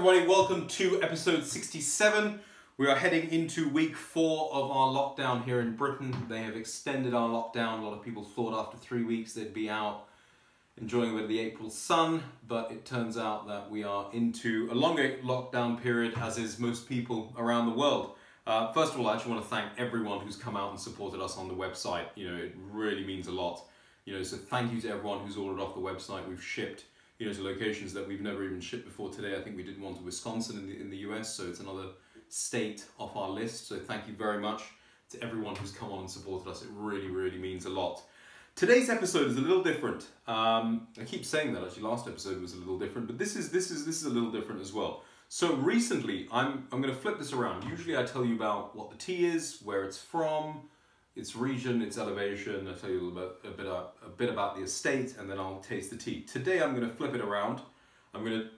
everybody, welcome to episode 67. We are heading into week four of our lockdown here in Britain. They have extended our lockdown. A lot of people thought after three weeks they'd be out enjoying a bit of the April sun, but it turns out that we are into a longer lockdown period, as is most people around the world. Uh, first of all, I actually want to thank everyone who's come out and supported us on the website. You know, it really means a lot. You know, so thank you to everyone who's ordered off the website. We've shipped you know, to locations that we've never even shipped before today. I think we did one to Wisconsin in the, in the US, so it's another state off our list. So thank you very much to everyone who's come on and supported us. It really, really means a lot. Today's episode is a little different. Um, I keep saying that actually. Last episode was a little different, but this is this is this is a little different as well. So recently, I'm I'm going to flip this around. Usually, I tell you about what the tea is, where it's from, its region, its elevation. I'll tell you a, little bit, a, bit, a bit about the estate and then I'll taste the tea. Today I'm going to flip it around. I'm going to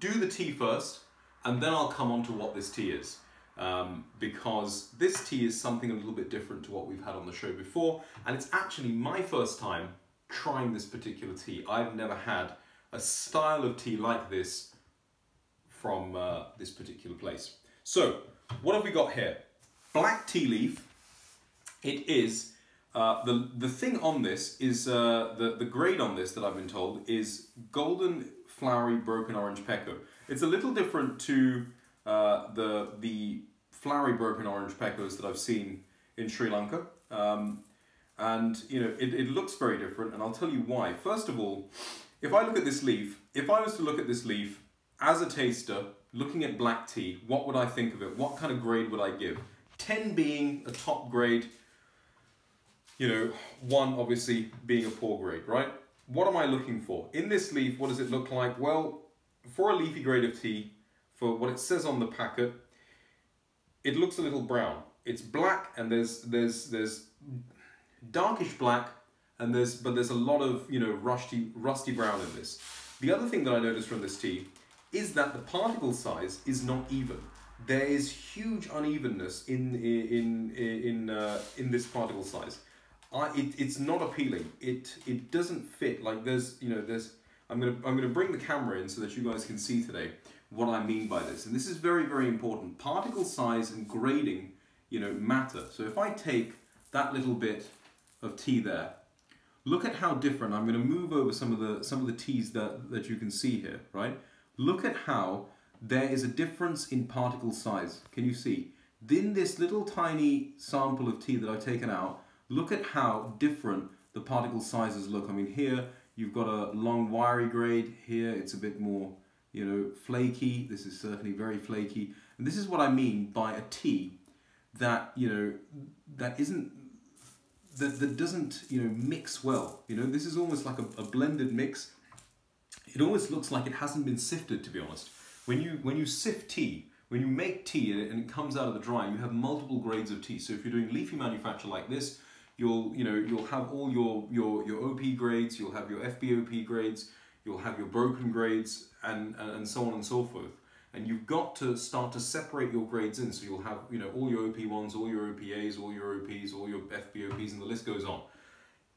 do the tea first and then I'll come on to what this tea is. Um, because this tea is something a little bit different to what we've had on the show before and it's actually my first time trying this particular tea. I've never had a style of tea like this from uh, this particular place. So, what have we got here? Black tea leaf, it is, uh, the, the thing on this is, uh, the, the grade on this that I've been told is golden flowery broken orange pekoe. It's a little different to uh, the, the flowery broken orange pekoes that I've seen in Sri Lanka. Um, and you know, it, it looks very different and I'll tell you why. First of all, if I look at this leaf, if I was to look at this leaf as a taster, looking at black tea, what would I think of it? What kind of grade would I give? 10 being a top grade, you know, one obviously being a poor grade, right? What am I looking for? In this leaf, what does it look like? Well, for a leafy grade of tea, for what it says on the packet, it looks a little brown. It's black and there's there's there's darkish black and there's but there's a lot of you know rusty rusty brown in this. The other thing that I noticed from this tea is that the particle size is not even. There is huge unevenness in in in in uh, in this particle size. I, it, it's not appealing. It it doesn't fit. Like there's you know there's I'm gonna I'm gonna bring the camera in so that you guys can see today what I mean by this. And this is very very important. Particle size and grading you know matter. So if I take that little bit of tea there, look at how different. I'm gonna move over some of the some of the teas that that you can see here. Right. Look at how there is a difference in particle size. Can you see? Then this little tiny sample of tea that I've taken out, look at how different the particle sizes look. I mean, here you've got a long wiry grade. Here it's a bit more, you know, flaky. This is certainly very flaky. And this is what I mean by a tea that, you know, that isn't, that, that doesn't, you know, mix well. You know, this is almost like a, a blended mix. It almost looks like it hasn't been sifted, to be honest. When you, when you sift tea, when you make tea and it, comes out of the dry, you have multiple grades of tea. So if you're doing leafy manufacture like this, you'll you know you'll have all your your your OP grades, you'll have your FBOP grades, you'll have your broken grades, and and so on and so forth. And you've got to start to separate your grades in. So you'll have you know all your OP ones, all your OPAs, all your OPs, all your FBOPs, and the list goes on.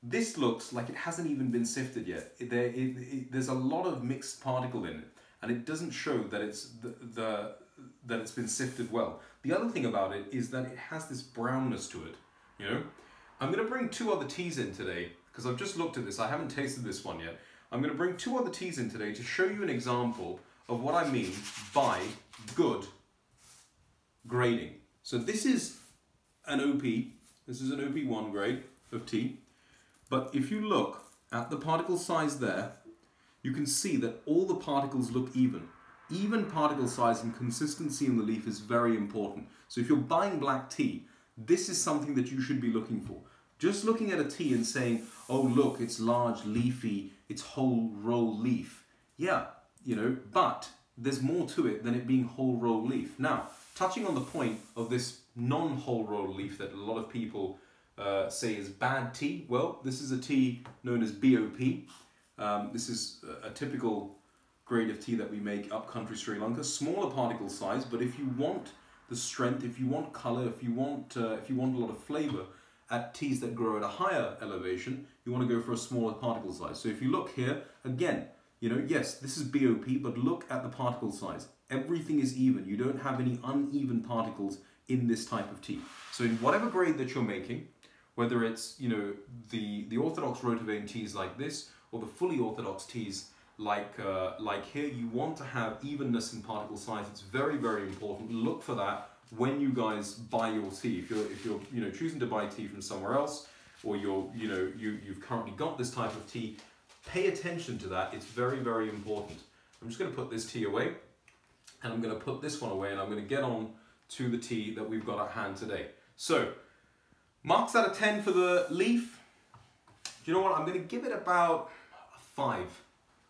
This looks like it hasn't even been sifted yet. There, it, it, there's a lot of mixed particle in it, and it doesn't show that it's the, the that it's been sifted well. The other thing about it is that it has this brownness to it, you know. I'm going to bring two other teas in today because I've just looked at this. I haven't tasted this one yet. I'm going to bring two other teas in today to show you an example of what I mean by good grading. So this is an OP. This is an OP1 grade of tea. But if you look at the particle size there, you can see that all the particles look even. Even particle size and consistency in the leaf is very important. So if you're buying black tea, this is something that you should be looking for. Just looking at a tea and saying, oh look, it's large, leafy, it's whole roll leaf. Yeah, you know, but there's more to it than it being whole roll leaf. Now, touching on the point of this non-whole roll leaf that a lot of people uh, say is bad tea, well, this is a tea known as BOP. Um, this is a typical grade of tea that we make up country Sri Lanka. Smaller particle size, but if you want the strength, if you want color, if you want, uh, if you want a lot of flavor at teas that grow at a higher elevation, you want to go for a smaller particle size. So if you look here, again, you know, yes, this is BOP, but look at the particle size. Everything is even. You don't have any uneven particles in this type of tea. So in whatever grade that you're making, whether it's you know the the orthodox rotorvane teas like this or the fully orthodox teas like uh, like here, you want to have evenness in particle size. It's very very important. Look for that when you guys buy your tea. If you're if you're you know choosing to buy tea from somewhere else, or you're you know you you've currently got this type of tea, pay attention to that. It's very very important. I'm just going to put this tea away, and I'm going to put this one away, and I'm going to get on to the tea that we've got at hand today. So, marks out of 10 for the leaf. Do you know what? I'm going to give it about a 5.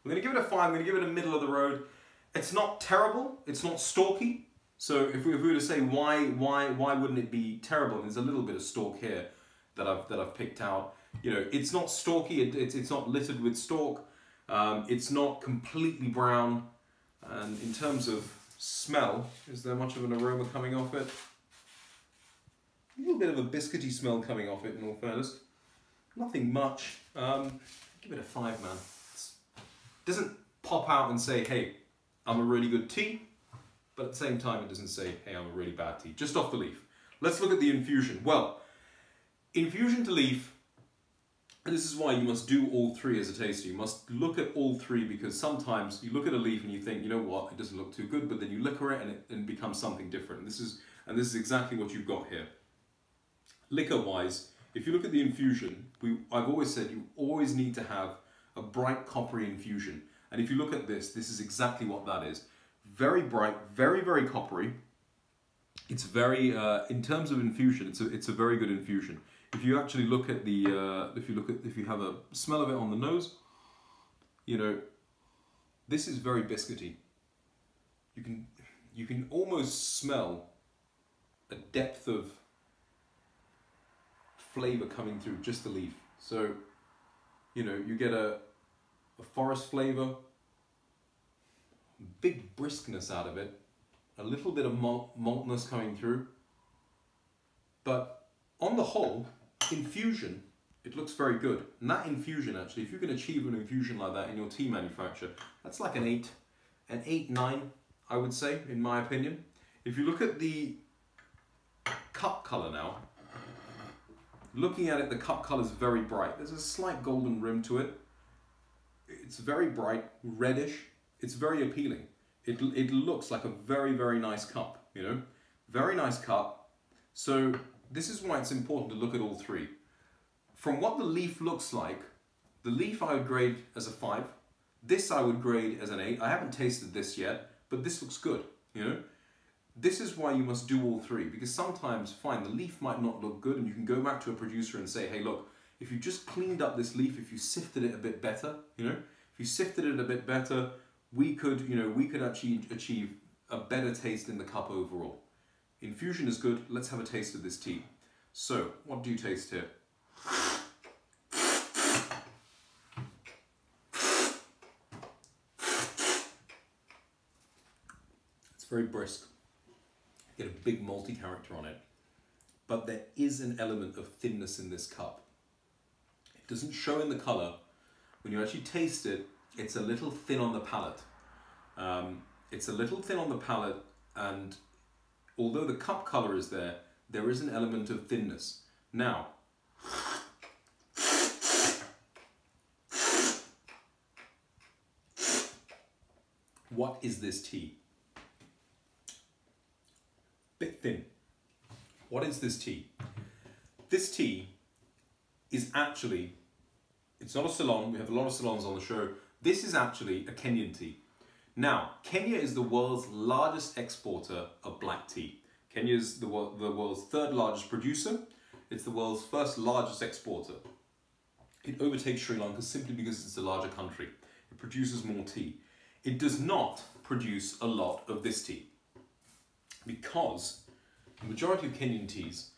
I'm going to give it a 5. I'm going to give it a middle of the road. It's not terrible. It's not stalky. So if we, if we were to say why, why, why wouldn't it be terrible? There's a little bit of stalk here that I've, that I've picked out. You know, it's not stalky. It, it's, it's not littered with stalk. Um, it's not completely brown. And in terms of smell, is there much of an aroma coming off it? A little bit of a biscuity smell coming off it in all fairness. Nothing much. Um, give it a five, man. Doesn't pop out and say, hey, I'm a really good tea, but at the same time it doesn't say, hey, I'm a really bad tea. Just off the leaf. Let's look at the infusion. Well, infusion to leaf and this is why you must do all three as a taster. You must look at all three because sometimes you look at a leaf and you think, you know what, it doesn't look too good, but then you liquor it and it, and becomes something different. This is, and this is exactly what you've got here. Liquor-wise, if you look at the infusion, we, I've always said you always need to have a bright coppery infusion. And if you look at this, this is exactly what that is. Very bright, very, very coppery. It's very, uh, in terms of infusion, it's a, it's a very good infusion if you actually look at the, uh, if you look at, if you have a smell of it on the nose, you know, this is very biscuity. You can, you can almost smell a depth of flavor coming through just the leaf. So, you know, you get a, a forest flavor, big briskness out of it, a little bit of malt, maltness coming through, but on the whole, infusion, it looks very good. And that infusion actually, if you can achieve an infusion like that in your tea manufacture, that's like an 8, an 8, 9, I would say, in my opinion. If you look at the cup colour now, looking at it, the cup colour is very bright. There's a slight golden rim to it. It's very bright, reddish. It's very appealing. It, it looks like a very, very nice cup, you know? Very nice cup. So this is why it's important to look at all three. From what the leaf looks like, the leaf I would grade as a 5. This I would grade as an 8. I haven't tasted this yet, but this looks good, you know? This is why you must do all three, because sometimes, fine, the leaf might not look good, and you can go back to a producer and say, hey, look, if you just cleaned up this leaf, if you sifted it a bit better, you know, if you sifted it a bit better, we could, you know, we could actually achieve a better taste in the cup overall. Infusion is good, let's have a taste of this tea. So, what do you taste here? It's very brisk. Get a big malty character on it. But there is an element of thinness in this cup. It doesn't show in the colour. When you actually taste it, it's a little thin on the palate. Um, it's a little thin on the palate and although the cup color is there, there is an element of thinness. Now, what is this tea? Bit thin. What is this tea? This tea is actually, it's not a Ceylon. we have a lot of Ceylons on the show. This is actually a Kenyan tea. Now, Kenya is the world's largest exporter of black tea. Kenya is the, the world's third largest producer. It's the world's first largest exporter. It overtakes Sri Lanka simply because it's a larger country. It produces more tea. It does not produce a lot of this tea because the majority of Kenyan teas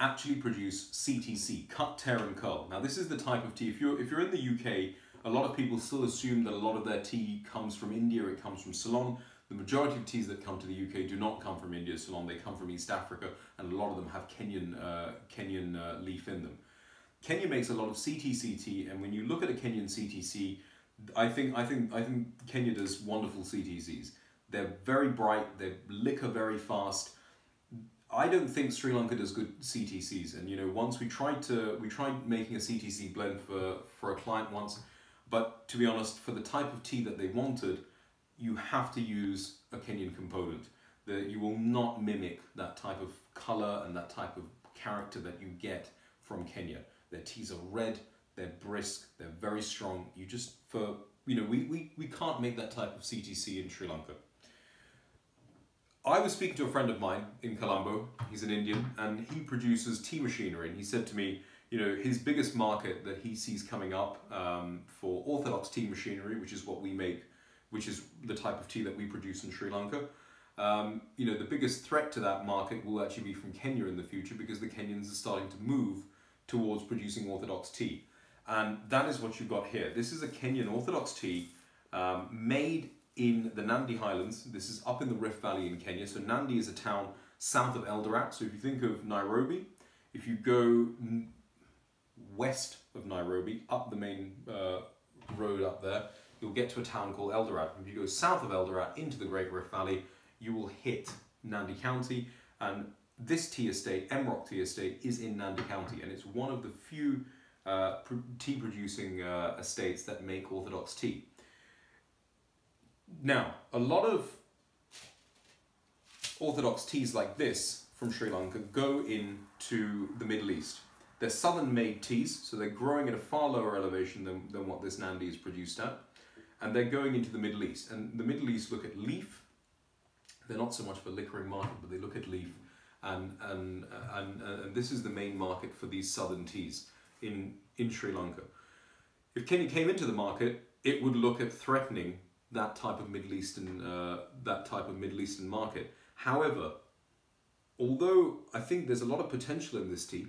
actually produce CTC, cut, tear and curl. Now this is the type of tea, if you're, if you're in the UK, a lot of people still assume that a lot of their tea comes from India, it comes from Ceylon. The majority of teas that come to the UK do not come from India, Ceylon, they come from East Africa, and a lot of them have Kenyan, uh, Kenyan uh, leaf in them. Kenya makes a lot of CTC tea, and when you look at a Kenyan CTC, I think, I think, I think Kenya does wonderful CTCs. They're very bright, they liquor very fast. I don't think Sri Lanka does good CTCs, and you know, once we tried to, we tried making a CTC blend for, for a client once, but to be honest, for the type of tea that they wanted, you have to use a Kenyan component. That you will not mimic that type of color and that type of character that you get from Kenya. Their teas are red, they're brisk, they're very strong. You just, for, you know, we, we, we can't make that type of CTC in Sri Lanka. I was speaking to a friend of mine in Colombo, he's an Indian, and he produces tea machinery, and he said to me, you know, his biggest market that he sees coming up um, for orthodox tea machinery, which is what we make, which is the type of tea that we produce in Sri Lanka, um, you know, the biggest threat to that market will actually be from Kenya in the future because the Kenyans are starting to move towards producing orthodox tea. And that is what you've got here. This is a Kenyan orthodox tea um, made in the Nandi Highlands. This is up in the Rift Valley in Kenya. So Nandi is a town south of Eldoret. So if you think of Nairobi, if you go west of Nairobi, up the main uh, road up there, you'll get to a town called Eldoret. If you go south of Eldoret into the Great Rift Valley, you will hit Nandi County. And this tea estate, Emrok Tea Estate, is in Nandi County. And it's one of the few uh, tea producing uh, estates that make orthodox tea. Now, a lot of orthodox teas like this from Sri Lanka go into the Middle East. They're southern made teas, so they're growing at a far lower elevation than, than what this Nandi is produced at. And they're going into the Middle East. And the Middle East look at leaf. They're not so much for liquoring market, but they look at leaf. And, and, uh, and, uh, and this is the main market for these southern teas in, in Sri Lanka. If Kenya came into the market, it would look at threatening that type of Middle Eastern uh, that type of Middle Eastern market. However, although I think there's a lot of potential in this tea,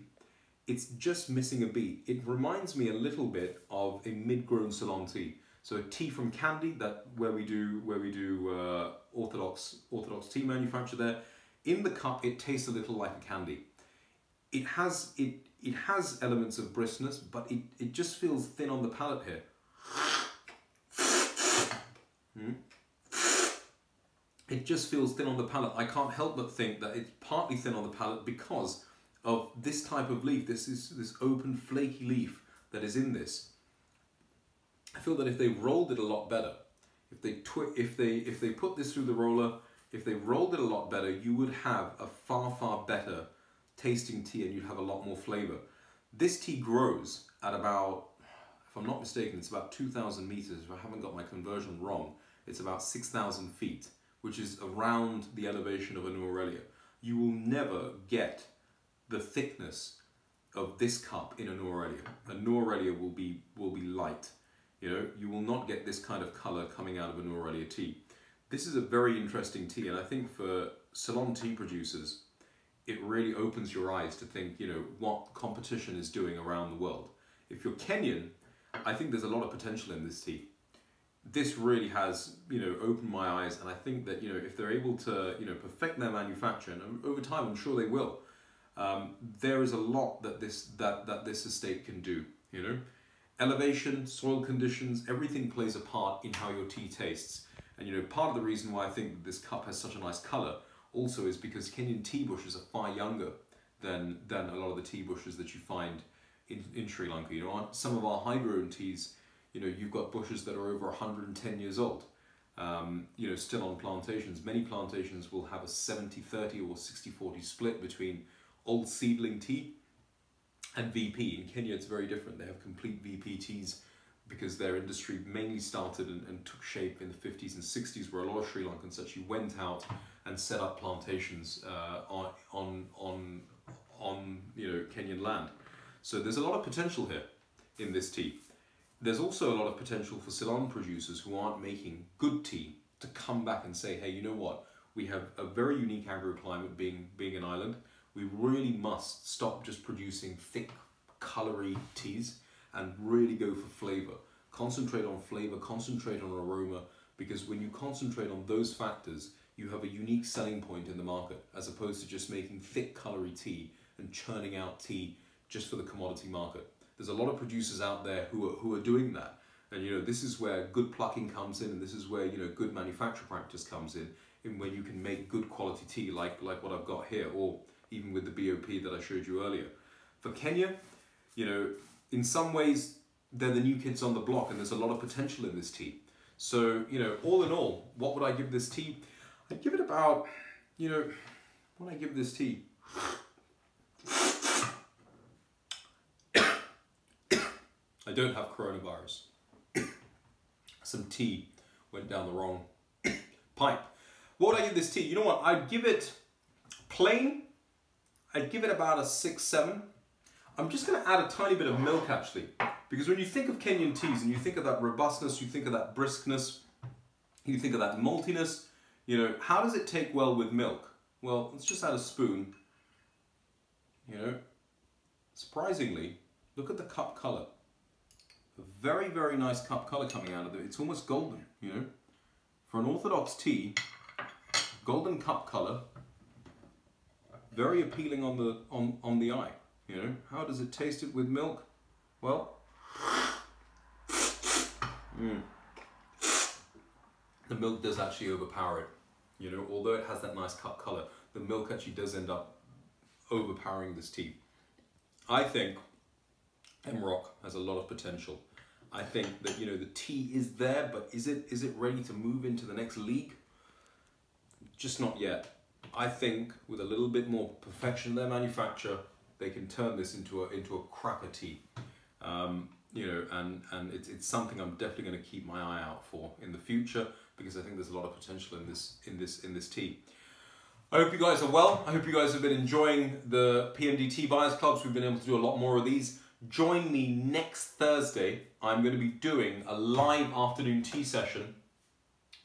it's just missing a beat. It reminds me a little bit of a mid-grown Ceylon tea. So a tea from Kandy, that where we do where we do uh, orthodox orthodox tea manufacture there. In the cup, it tastes a little like a Kandy. It has it it has elements of briskness, but it, it just feels thin on the palate here. Hmm? It just feels thin on the palate. I can't help but think that it's partly thin on the palate because of this type of leaf. This is this open flaky leaf that is in this. I feel that if they rolled it a lot better, if they if they if they put this through the roller, if they rolled it a lot better, you would have a far far better tasting tea and you'd have a lot more flavor. This tea grows at about, if I'm not mistaken, it's about 2,000 meters. If I haven't got my conversion wrong, it's about 6,000 feet, which is around the elevation of a Nuwara Eliya. You will never get the thickness of this cup in a Nuwara Eliya. A Nuwara Eliya will be, will be light. You know, you will not get this kind of color coming out of a Nuwara Eliya tea. This is a very interesting tea, and I think for Ceylon tea producers, it really opens your eyes to think, you know, what competition is doing around the world. If you're Kenyan, I think there's a lot of potential in this tea. This really has, you know, opened my eyes, and I think that, you know, if they're able to, you know, perfect their manufacture, and over time, I'm sure they will, um, there is a lot that this that that this estate can do. You know, elevation, soil conditions, everything plays a part in how your tea tastes. And you know, part of the reason why I think this cup has such a nice color also is because Kenyan tea bushes are far younger than, than a lot of the tea bushes that you find in, in Sri Lanka. You know, some of our high-grown teas, you know, you've got bushes that are over 110 years old. Um, you know, still on plantations. Many plantations will have a 70-30 or 60-40 split between old seedling tea and VP. In Kenya, it's very different. They have complete VP teas because their industry mainly started and, and, took shape in the 50s and 60s where a lot of Sri Lankans actually went out and set up plantations uh, on, on, on, on you know, Kenyan land. So there's a lot of potential here in this tea. There's also a lot of potential for Ceylon producers who aren't making good tea to come back and say, hey, you know what? We have a very unique agroclimate being, being an island. We really must stop just producing thick, colory teas and really go for flavor. Concentrate on flavor, concentrate on aroma, because when you concentrate on those factors, you have a unique selling point in the market as opposed to just making thick colory tea and churning out tea just for the commodity market. There's a lot of producers out there who are, who are doing that. And you know, this is where good plucking comes in, and this is where you know good manufacture practice comes in, in when you can make good quality tea, like like what I've got here, or even with the BOP that I showed you earlier. For Kenya, you know, in some ways they're the new kids on the block, and there's a lot of potential in this tea. So you know, all in all, what would I give this tea? I'd give it about, you know, what I give this tea? I don't have coronavirus. Some tea went down the wrong pipe. What would I give this tea? You know what? I'd give it plain. I'd give it about a six, seven. I'm just going to add a tiny bit of milk actually, because when you think of Kenyan teas and you think of that robustness, you think of that briskness, you think of that maltiness. You know, how does it take well with milk? Well, let's just add a spoon. You know, surprisingly, look at the cup color. Very, very nice cup color coming out of it. It's almost golden, you know. For an orthodox tea, golden cup color, very appealing on the on, on the eye, you know. How does it taste it with milk? Well, mm, the milk does actually overpower it. You know, although it has that nice cup color, the milk actually does end up overpowering this tea. I think Emrok has a lot of potential. I think that you know the tea is there, but is it is it ready to move into the next league? Just not yet. I think with a little bit more perfection in their manufacture, they can turn this into a into a crapper tea. Um, you know, and and it's it's something I'm definitely going to keep my eye out for in the future because I think there's a lot of potential in this in this in this tea. I hope you guys are well. I hope you guys have been enjoying the PMD Tea Buyers Clubs. We've been able to do a lot more of these. Join me next Thursday. I'm going to be doing a live afternoon tea session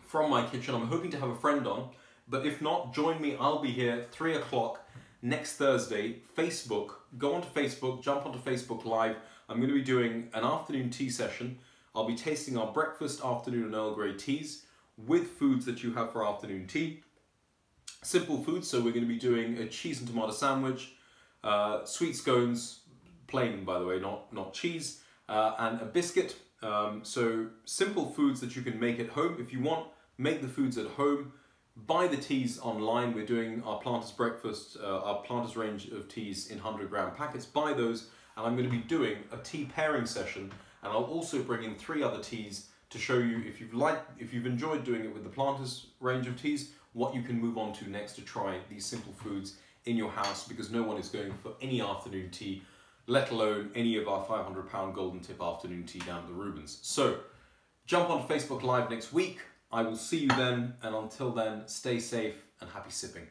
from my kitchen. I'm hoping to have a friend on, but if not, join me. I'll be here 3 o'clock next Thursday. Facebook, go onto Facebook, jump onto Facebook Live. I'm going to be doing an afternoon tea session. I'll be tasting our breakfast, afternoon, and Earl Grey teas with foods that you have for afternoon tea. Simple foods, so we're going to be doing a cheese and tomato sandwich, uh, sweet scones, plain by the way, not, not cheese, uh, and a biscuit. Um, so simple foods that you can make at home. If you want, make the foods at home. Buy the teas online. We're doing our Planters Breakfast, uh, our Planters range of teas in 100 gram packets. Buy those, and I'm going to be doing a tea pairing session, and I'll also bring in three other teas to show you if you've liked, if you've enjoyed doing it with the Planters range of teas, what you can move on to next to try these simple foods in your house because no one is going for any afternoon tea let alone any of our 500 pound golden tip afternoon tea down at the Rubens. So jump on Facebook Live next week. I will see you then, and until then, stay safe and happy sipping.